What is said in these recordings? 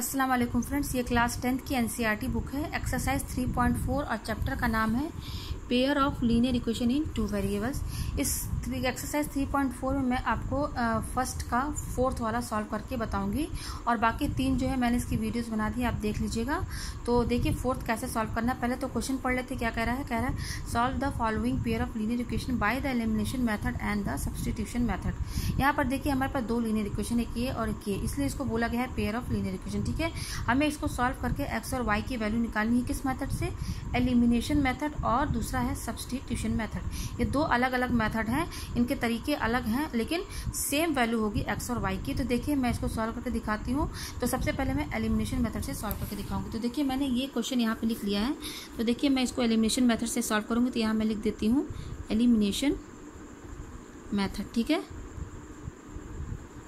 अस्सलाम वालेकुम फ्रेंड्स ये क्लास टेंथ की एनसीईआरटी बुक है एक्सरसाइज 3.4 और चैप्टर का नाम है pair of linear equation in two variables इस एक्सरसाइज 3.4 में मैं आपको फ़र्स्ट का फोर्थ वाला सॉल्व करके बताऊँगी। और बाकी तीन जो है मैंने इसकी वीडियोस बना दी, आप देख लीजिएगा। तो देखिए फोर्थ कैसे सॉल्व करना पहले तो क्वेश्चन पढ़ लेते क्या कह रहा है? कह रहा है solve the following pair of linear equation by the elimination method and the substitution method यहाँ पर देखिए, हमारे पास दो लीनियर इक्वेशन एक ये और एक ये। इसलिए इसको बोला गया है पेयर ऑफ़ लीनियर इक्वेशन ठीक है? हमें इसको सॉल्व करके एक्स और वाई की वैल्यू निकालनी है किस मैथड से? एलिमिनेशन मैथड और दूसरा है सब्सटीट्यूशन मेथड ये दो अलग अलग मेथड हैं, इनके तरीके अलग हैं, लेकिन सेम वैल्यू होगी एक्स और वाई की। तो देखिए, मैं इसको सॉल्व करके दिखाती हूँ। तो सबसे पहले मैं एलिमिनेशन मेथड से सॉल्व करके दिखाऊँगी। तो देखिए, मैंने ये क्वेश्चन यहाँ पे लिख लिया है। तो देखिए, मैं इसको एलिमिनेशन मैथड से सॉल्व करूँगी तो यहाँ मैं लिख देती हूँ एलिमिनेशन मैथड ठीक है?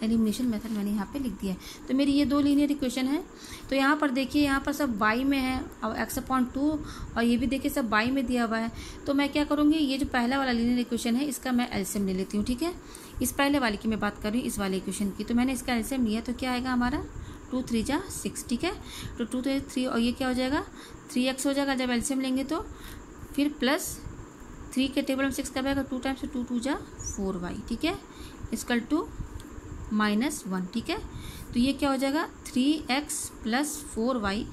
एलिमिनेशन मेथड मैंने यहाँ पे लिख दिया है। तो मेरी ये दो लीनियर इक्वेशन है। तो यहाँ पर देखिए, यहाँ पर सब बाई में है और एक्स अपॉन टू और ये भी देखिए सब बाई में दिया हुआ है। तो मैं क्या करूँगी, ये जो पहला वाला लीनियर इक्वेशन है, इसका मैं एल्सियम ले लेती हूँ, ठीक है? इस पहले वाले की मैं बात कर रही हूँ, इस वाले इक्वेशन की। तो मैंने इसका एल्सियम लिया तो क्या आएगा हमारा? टू थ्री जा सिक्स ठीक है? तो टू थ्री थ्री और ये क्या हो जाएगा? थ्री एक्स हो जाएगा जब एल्सियम लेंगे तो। फिर प्लस थ्री के टेबल में सिक्स कब आएगा टू टाइम्स टू टू जा फोर वाई ठीक है? इसकल टू माइनस वन ठीक है? तो ये क्या हो जाएगा? Three X plus four Y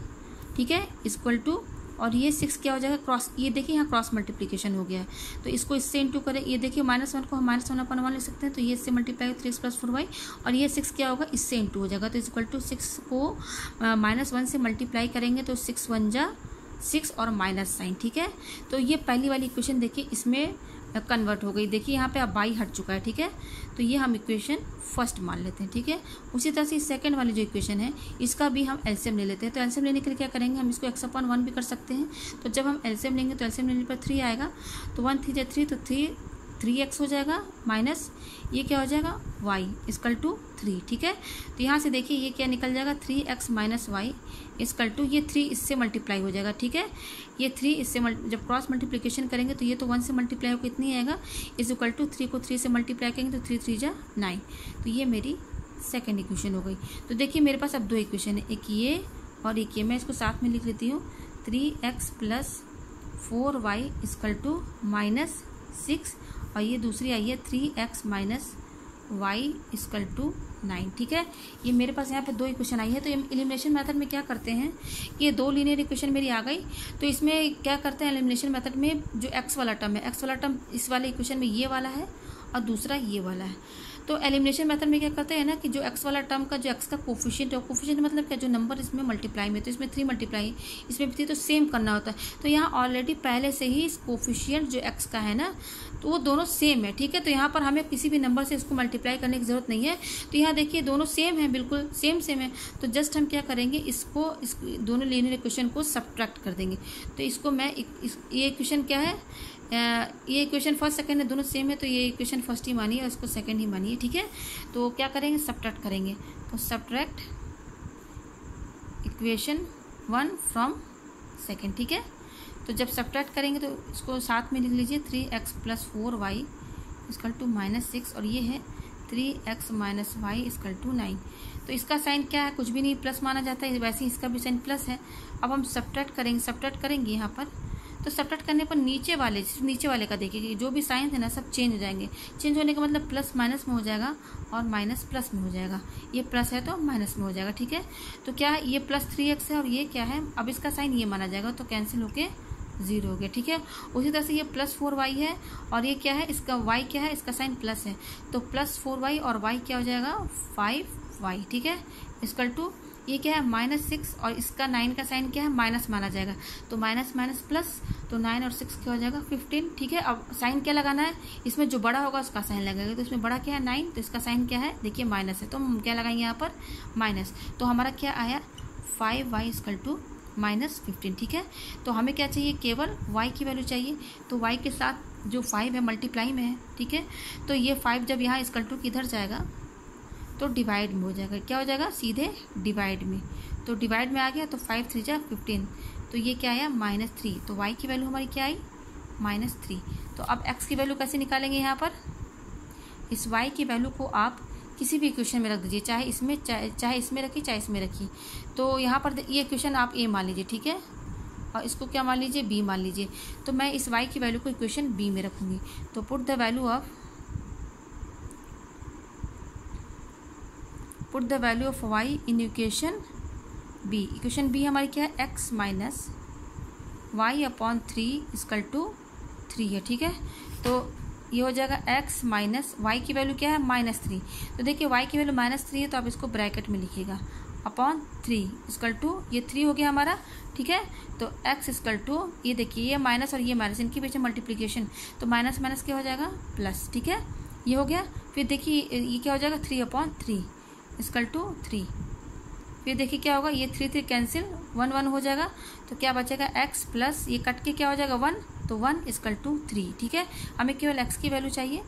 ठीक है? इक्वल टू और ये सिक्स क्या हो जाएगा? क्रॉस ये देखिए यहाँ क्रॉस मल्टीप्लीकेशन हो गया है। तो इसको इससे इंटू करें। ये देखिए माइनस वन को हम माइनस वन अपन वन ले सकते हैं। तो ये इससे multiply three X plus four Y और ये सिक्स क्या होगा? इससे इंटू हो जाएगा। तो इक्वल टू सिक्स को माइनस वन से मल्टीप्लाई करेंगे तो सिक्स वन जा सिक्स और माइनस साइन, ठीक है? तो ये पहली वाली इक्वेशन देखिए, इसमें कन्वर्ट हो गई। देखिए, यहाँ पे अब बाई हट चुका है, ठीक है? तो ये हम इक्वेशन फ़र्स्ट मान लेते हैं, ठीक है? उसी तरह से सेकंड वाली जो इक्वेशन है, इसका भी हम एल्सियम ले लेते हैं। तो एल्सियम लेने के लिए क्या करेंगे? हम इसको एक्स अपॉन वन भी कर सकते हैं। तो जब हम एल्सियम लेंगे तो एल्सियम लेने पर थ्री आएगा। तो वन थ्री थ्री तो थ्री थ्री एक्स हो जाएगा, माइनस ये क्या हो जाएगा वाई इसकल टू थ्री, ठीक है? तो यहाँ से देखिए ये क्या निकल जाएगा, three X minus Y is equal two, ये थ्री इससे मल्टीप्लाई हो जाएगा, ठीक है? ये थ्री इससे जब क्रॉस मल्टीप्लिकेशन करेंगे तो ये तो वन से मल्टीप्लाई होकर इतनी आएगा, इज़ इक्वल टू थ्री को थ्री से मल्टीप्लाई करेंगे तो थ्री थ्री जा नाइन। तो ये मेरी सेकेंड इक्वेशन हो गई। तो देखिए मेरे पास अब दो इक्वेशन है, एक ये और एक ये, मैं इसको साथ में लिख लेती हूँ। Three X plus four Y is equal two minus six और ये दूसरी आई है three X minus Y is equal two nine, ठीक है? ये मेरे पास यहाँ पे दो इक्वेशन आई है तो एलिमिनेशन मेथड में क्या करते हैं? ये दो लीनियर इक्वेशन मेरी आ गई तो इसमें क्या करते हैं एलिमिनेशन मेथड में? जो एक्स वाला टर्म है एक्स वाला टर्म इस वाले इक्वेशन में ये वाला है और दूसरा ये वाला है। तो एलिमिनेशन मेथड में क्या करते हैं ना कि जो एक्स वाला टर्म का, जो एक्स का कोफिशियंट है कोफिशियंट मतलब क्या? जो नंबर इसमें मल्टीप्लाई में तो इसमें थ्री मल्टीप्लाई इसमें भी तो सेम करना होता है। तो यहाँ ऑलरेडी पहले से ही इस कोफिशियंट जो एक्स का है ना तो वो दोनों सेम है ठीक है? तो यहाँ पर हमें किसी भी नंबर से इसको मल्टीप्लाई करने की ज़रूरत नहीं है। तो यहाँ देखिए दोनों सेम है बिल्कुल सेम सेम है। तो जस्ट हम क्या करेंगे इसको इस दोनों लीनियर इक्वेशन को सब्ट्रैक्ट कर देंगे। तो इसको मैं इस, ये इक्वेशन क्या है? ये इक्वेशन फ़र्स्ट सेकंड है दोनों सेम है तो ये इक्वेशन फ़र्स्ट ही मानिए और इसको सेकंड ही मानिए ठीक है? तो क्या करेंगे सब्ट्रैक्ट करेंगे। तो subtract equation one from second ठीक है? तो जब सब्ट्रैक्ट करेंगे तो इसको साथ में लिख लीजिए three X plus four Y is equal two minus six और ये है three X minus Y is equal two nine तो इसका साइन क्या है? कुछ भी नहीं प्लस माना जाता है, वैसे ही इसका भी साइन प्लस है। अब हम सब्ट्रैक्ट करेंगे सब्ट्रैक्ट करेंगे यहाँ पर। तो सब्ट्रैक्ट करने पर नीचे वाले, सिर्फ़ नीचे वाले का देखिए जो भी साइन है ना, सब चेंज हो जाएँगे। चेंज होने का मतलब प्लस माइनस में हो जाएगा और माइनस प्लस में हो जाएगा। ये प्लस है तो माइनस में हो जाएगा, ठीक है? तो क्या ये प्लस थ्री एक्स है और ये क्या है? अब इसका साइन ये माना जाएगा तो कैंसिल होके ज़ीरो हो गया, ठीक है? उसी तरह से ये प्लस फोर वाई है और ये क्या है? इसका वाई क्या है? इसका साइन प्लस है। तो प्लस फोर वाई और वाई क्या हो जाएगा? फाइव वाई ठीक है? इसकल टू ये क्या है? माइनस सिक्स और इसका नाइन का साइन क्या है? माइनस माना जाएगा। तो माइनस माइनस प्लस तो नाइन और सिक्स क्या हो जाएगा? फिफ्टीन ठीक है? अब साइन क्या लगाना है? इसमें जो बड़ा होगा उसका साइन लगेगा। तो इसमें बड़ा क्या है? नाइन तो इसका साइन क्या है? देखिए माइनस है। तो हम क्या लगाएँगे यहाँ पर? माइनस तो हमारा क्या आया? Five Y is equal two minus fifteen ठीक है? तो हमें क्या चाहिए? केवल वाई की वैल्यू चाहिए। तो वाई के साथ जो फाइव है मल्टीप्लाई में है, ठीक है? तो ये फाइव जब यहाँ इसकल टू किधर जाएगा? तो डिवाइड में हो जाएगा। क्या हो जाएगा? सीधे डिवाइड में। तो डिवाइड में आ गया तो फाइव थ्री जा फिफ्टीन तो ये क्या आया? माइनस थ्री तो वाई की वैल्यू हमारी क्या आई? माइनस थ्री तो अब एक्स की वैल्यू कैसे निकालेंगे यहाँ पर? इस वाई की वैल्यू को आप किसी भी इक्वेशन में रख दीजिए, चाहे इसमें, चाहे चाहे इसमें रखिए चाहे इसमें रखिए तो यहाँ पर ये इक्वेशन आप ए मान लीजिए, ठीक है? और इसको क्या मान लीजिए? बी मान लीजिए। तो मैं इस वाई की वैल्यू को इक्वेशन बी में रखूँगी। तो put the value of put the value of Y in equation B equation B हमारी क्या है? X minus Y upon three is equal two three है, ठीक है? तो ये हो जाएगा एक्स माइनस वाई की वैल्यू क्या है? माइनस थ्री तो देखिए वाई की वैल्यू माइनस थ्री है तो आप इसको ब्रैकेट में लिखिएगा। Upon three is equal two ये थ्री हो गया हमारा, ठीक है? तो एक्स इजकल टू ये देखिए, ये माइनस और ये माइनस इनके बीच में मल्टीप्लीकेशन तो माइनस माइनस क्या हो जाएगा? प्लस ठीक है? ये हो गया। फिर देखिए, ये क्या हो जाएगा? Three upon three is equal two three फिर देखिए क्या होगा? ये three three cancel one one हो जाएगा। तो क्या बचेगा? एक्स प्लस ये कट के क्या हो जाएगा? वन तो वन इजकल टू थ्री ठीक है? हमें केवल एक्स की वैल्यू चाहिए।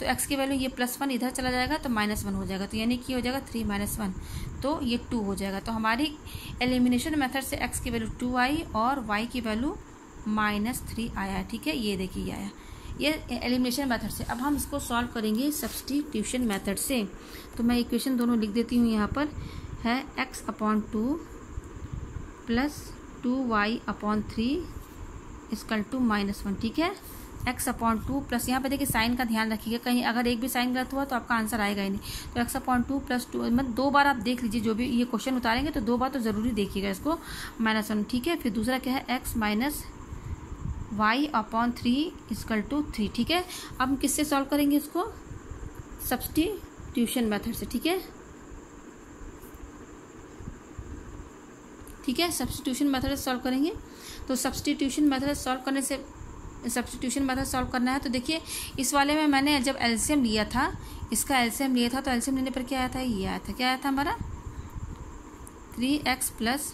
तो एक्स की वैल्यू ये प्लस वन इधर चला जाएगा तो माइनस वन हो जाएगा। तो यानी कि हो जाएगा थ्री माइनस वन तो ये टू हो जाएगा। तो हमारी एलिमिनेशन मेथड से एक्स की वैल्यू टू आई और वाई की वैल्यू माइनस थ्री आया, ठीक है? ये देखिए आया। ये एलिमिनेशन मेथड से। अब हम इसको सॉल्व करेंगे सब्सटीट्यूशन मेथड से। तो मैं इक्वेशन दोनों लिख देती हूँ यहाँ पर। है X upon two plus two Y upon three is equal two minus one ठीक है? एक्स अपॉन टू प्लस यहाँ पे देखिए साइन का ध्यान रखिएगा, कहीं अगर एक भी साइन गलत हुआ तो आपका आंसर आएगा ही नहीं। तो X upon two plus two मतलब दो बार आप देख लीजिए, जो भी ये क्वेश्चन उतारेंगे तो दो बार तो ज़रूरी देखिएगा इसको माइनस वन ठीक है? फिर दूसरा क्या है? X minus Y upon three is equal two three ठीक है? अब हम किससे सॉल्व करेंगे इसको? सब्सटीट्यूशन मेथड से, ठीक है? ठीक है? सब्सटीट्यूशन मेथड सॉल्व करेंगे। तो सब्सटीट्यूशन मेथड सॉल्व करने से सब्सटीट्यूशन मेथड सॉल्व करना है। तो देखिए, इस वाले में मैंने जब एल्शियम लिया था, इसका एल्सियम लिया था तो एल्सियम लेने पर क्या आया था? ये आया था। क्या आया था हमारा? Three X plus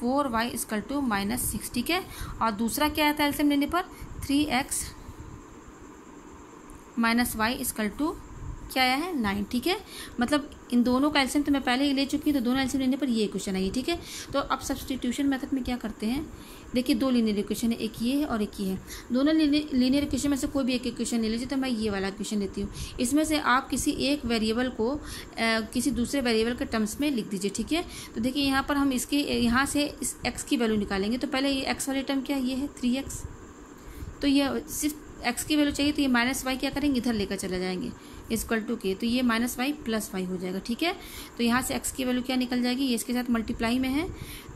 four Y is equal two minus six ठीक है? और दूसरा क्या आया था एल्सियम लेने पर? Three X minus Y is equal two क्या आया है? नाइन ठीक है? मतलब इन दोनों का एल्सियम तो मैं पहले ही ले चुकी हूँ तो दोनों एल्सियम लेने पर ये क्वेश्चन आई ठीक है? तो अब सब्सटीट्यूशन मेथड में क्या करते हैं? देखिए दो लीनियर इक्वेशन है एक ये है और एक ये है। दोनों लीनियर इक्वेशन में से कोई भी एक इक्वेशन ले लीजिए तो मैं ये वाला इक्वेशन लेती हूँ। इसमें से आप किसी एक वेरिएबल को आ, किसी दूसरे वेरिएबल के टर्म्स में लिख दीजिए ठीक है? तो देखिए यहाँ पर हम इसके यहाँ से इस एक्स की वैल्यू निकालेंगे तो पहले ये एक्स वाली टर्म क्या ये है थ्री एक्स तो ये सिर्फ़ एक्स की वैल्यू चाहिए तो ये माइनस वाई क्या करेंगे? इधर लेकर चले जाएँगे। इजक्वल टू के तो ये माइनस वाई प्लस वाई हो जाएगा, ठीक है? तो यहाँ से एक्स की वैल्यू क्या निकल जाएगी? ये इसके साथ मल्टीप्लाई में है।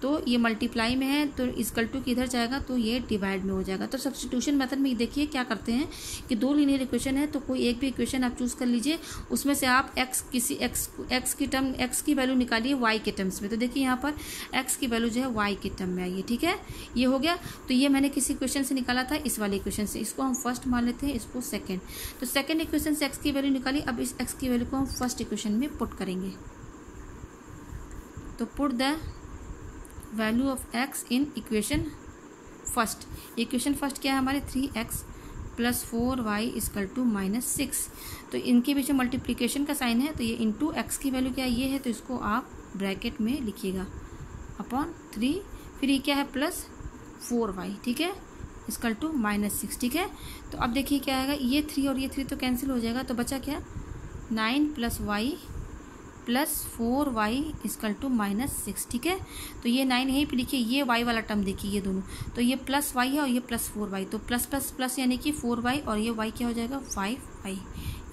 तो ये मल्टीप्लाई में है तो इसकल टू किधर जाएगा तो ये डिवाइड में हो जाएगा। तो सब्सटीट्यूशन मेथड में देखिए क्या करते हैं कि दो लीनियर इक्वेशन है तो कोई एक भी इक्वेशन आप चूज़ कर लीजिए, उसमें से आप एक्स किसी एक्स एक्स की टर्म एक्स की वैल्यू निकालिए वाई के टर्म्स में। तो देखिए यहाँ पर एक्स की वैल्यू जो है वाई के टर्म में आइए ठीक है? ये हो गया। तो ये मैंने किसी इक्वेशन से निकाला था, इस वाले इक्वेशन से। इसको हम फ़र्स्ट मान लेते हैं, इसको सेकेंड तो सेकेंड इक्वेशन से एक्स की वैल्यू निकाली, अब इस एक्स की वैल्यू को हम फ़र्स्ट इक्वेशन में पुट करेंगे। तो put the value of x in equation first. Equation first क्या है हमारे? Three x plus four y equal to minus six. तो इनके बीच में मल्टीप्लीकेशन का साइन है तो ये इंटू एक्स की वैल्यू क्या ये है तो इसको आप ब्रैकेट में लिखिएगा। अपॉन थ्री, फिर ये क्या है? प्लस फोर वाई, ठीक है? इसकल टू माइनस सिक्स, ठीक है? तो अब देखिए क्या आएगा, ये थ्री और ये थ्री तो कैंसिल हो जाएगा तो बचा क्या? Nine plus y plus four y equal to minus six, ठीक है? तो ये नाइन यहीं पे लिखिए, ये वाई वाला टर्म देखिए, ये दोनों। तो ये प्लस वाई है और ये प्लस फोर वाई। तो प्लस प्लस प्लस यानी कि फोर वाई और ये वाई क्या हो जाएगा? फाइव वाई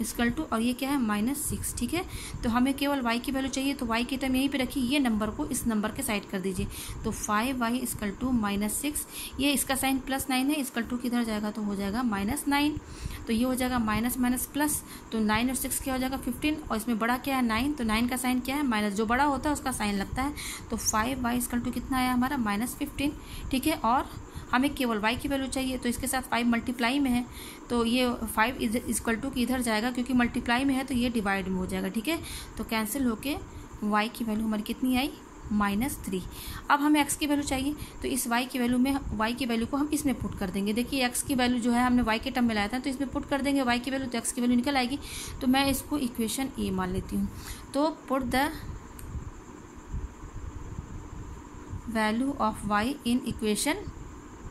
इसकल टू और ये क्या है? माइनस सिक्स ठीक है? तो हमें केवल वाई की वैल्यू चाहिए तो वाई की टर्म यहीं पे रखिए ये नंबर को इस नंबर के साइड कर दीजिए। तो five Y is equal to minus six ये इसका साइन प्लस नाइन है इसकल टू किधर जाएगा? तो हो जाएगा माइनस नाइन तो ये हो जाएगा माइनस माइनस प्लस तो नाइन और सिक्स क्या हो जाएगा? फिफ्टीन और इसमें बड़ा क्या है? नाइन तो नाइन का साइन क्या है? माइनस जो बड़ा होता है, उसका साइन लगता है। तो फाइव वाई इसकल टू कितना आया हमारा? माइनस फिफ्टीन ठीक है? और हमें केवल वाई की वैल्यू चाहिए तो इसके साथ फाइव मल्टीप्लाई में है तो ये फाइव इज़ इजक्वल टू की इधर जाएगा, क्योंकि मल्टीप्लाई में है तो ये डिवाइड में हो जाएगा, ठीक है? तो कैंसिल होके वाई की वैल्यू हमारी कितनी आई? माइनस थ्री अब हमें एक्स की वैल्यू चाहिए तो इस वाई की वैल्यू में वाई की वैल्यू को हम इसमें पुट कर देंगे। देखिए एक्स की वैल्यू जो है, हमने वाई के टर्म में लाया था तो इसमें पुट कर देंगे वाई की वैल्यू तो एक्स की वैल्यू निकल आएगी। तो मैं इसको इक्वेशन ए मान लेती हूँ। तो put the value of y in equation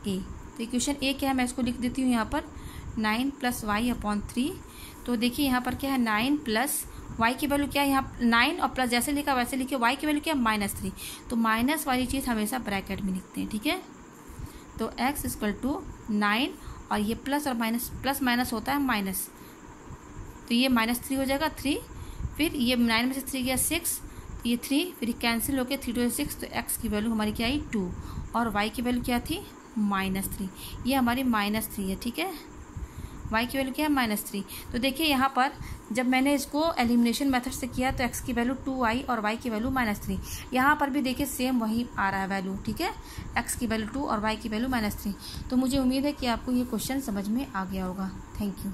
A तो इक्वेशन ए क्या है? मैं इसको लिख देती हूँ यहाँ पर। Nine plus y upon three तो देखिए यहाँ पर क्या है? नाइन प्लस वाई की वैल्यू क्या है? यहाँ नाइन और प्लस जैसे लिखा वैसे लिखे वाई की वैल्यू क्या है? माइनस थ्री तो माइनस वाली चीज़ हमेशा ब्रैकेट में लिखते हैं, ठीक है? तो एक्स इक्वल टू नाइन और ये प्लस और माइनस प्लस माइनस होता है माइनस तो ये माइनस थ्री हो जाएगा थ्री फिर ये नाइन में से थ्री गया सिक्स तो ये थ्री फिर कैंसिल होकर थ्री टू सिक्स तो एक्स की वैल्यू हमारी क्या आई? टू और वाई की वैल्यू क्या थी? Minus three. ये हमारी माइनस थ्री है, ठीक है? वाई की वैल्यू क्या है? Minus three. तो देखिए यहाँ पर जब मैंने इसको एलिमिनेशन मेथड से किया तो एक्स की वैल्यू टू आई और वाई की वैल्यू माइनस थ्री। यहाँ पर भी देखिए सेम वही आ रहा है वैल्यू, ठीक है? एक्स की वैल्यू टू और वाई की वैल्यू माइनस थ्री। तो मुझे उम्मीद है कि आपको ये क्वेश्चन समझ में आ गया होगा। Thank you